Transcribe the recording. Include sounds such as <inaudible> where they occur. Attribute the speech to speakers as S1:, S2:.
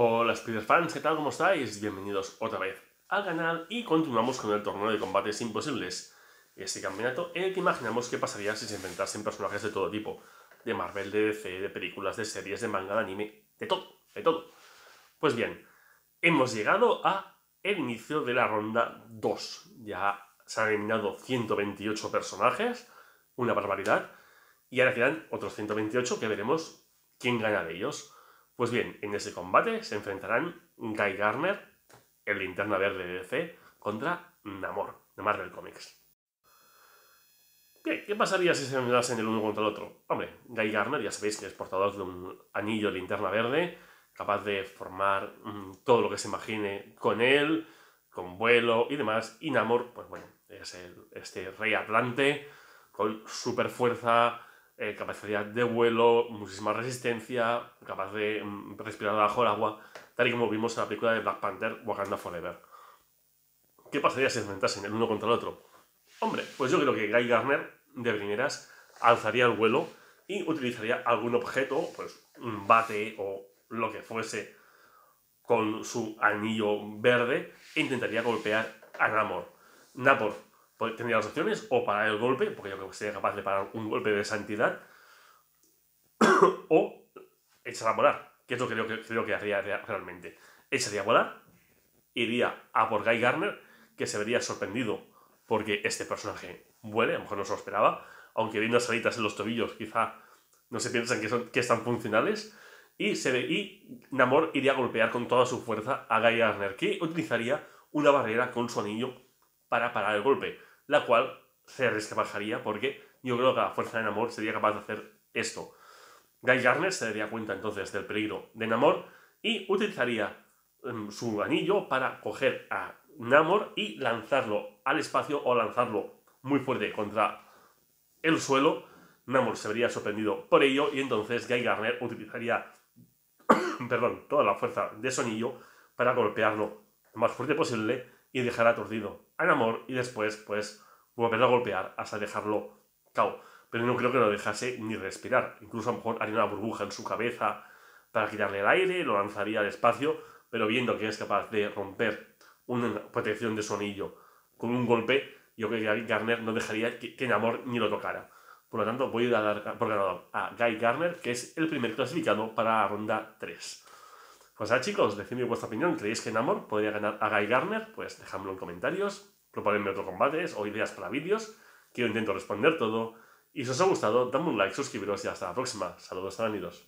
S1: Hola Spider fans, ¿qué tal? ¿Cómo estáis? Bienvenidos otra vez al canal y continuamos con el torneo de combates imposibles. Este campeonato en el que imaginamos qué pasaría si se enfrentasen personajes de todo tipo. De Marvel, de DC, de películas, de series, de manga, de anime, de todo, de todo. Pues bien, hemos llegado a el inicio de la ronda 2. Ya se han eliminado 128 personajes, una barbaridad. Y ahora quedan otros 128 que veremos quién gana de ellos. Pues bien, en ese combate se enfrentarán Guy Garner, el linterna verde de DC, contra Namor, de Marvel Comics. Bien, ¿qué pasaría si se enfrentasen el uno contra el otro? Hombre, Guy Garner ya sabéis que es portador de un anillo linterna verde, capaz de formar mm, todo lo que se imagine con él, con vuelo y demás. Y Namor, pues bueno, es este rey atlante con super fuerza, eh, capacidad de vuelo, muchísima resistencia, capaz de mm, respirar bajo el agua, tal y como vimos en la película de Black Panther, Wakanda Forever. ¿Qué pasaría si se enfrentasen el uno contra el otro? Hombre, pues yo creo que Guy Garner, de primeras, alzaría el vuelo y utilizaría algún objeto, pues un bate o lo que fuese, con su anillo verde e intentaría golpear a Namor. Namor tendría las opciones o parar el golpe, porque yo creo que sería capaz de parar un golpe de santidad, <coughs> o echar a volar, que es lo que creo que, creo que haría realmente. Echaría a volar, iría a por Guy Garner, que se vería sorprendido porque este personaje vuele, a lo mejor no se lo esperaba, aunque viendo las alitas en los tobillos quizá no se piensan que, son, que están funcionales, y, se ve, y Namor iría a golpear con toda su fuerza a Guy Garner, que utilizaría una barrera con su anillo para parar el golpe la cual se resquebajaría porque yo creo que la fuerza de Namor sería capaz de hacer esto. Guy Garner se daría cuenta entonces del peligro de Namor y utilizaría em, su anillo para coger a Namor y lanzarlo al espacio o lanzarlo muy fuerte contra el suelo. Namor se vería sorprendido por ello y entonces Guy Garner utilizaría <coughs> perdón, toda la fuerza de su anillo para golpearlo lo más fuerte posible y dejar aturdido a Namor y después, pues, volver a golpear hasta dejarlo cao. Pero no creo que lo dejase ni respirar. Incluso a lo mejor haría una burbuja en su cabeza para quitarle el aire, lo lanzaría al espacio, pero viendo que es capaz de romper una protección de su anillo con un golpe, yo creo que Garner no dejaría que, que Namor ni lo tocara. Por lo tanto, voy a dar por ganador a Guy Garner, que es el primer clasificado para la ronda 3. Pues nada chicos, decidme vuestra opinión. ¿Creéis que Namor podría ganar a Guy Garner? Pues dejadmelo en comentarios, proponedme otros combates o ideas para vídeos, que yo intento responder todo. Y si os ha gustado, dadme un like, suscribiros y hasta la próxima. Saludos, amigos.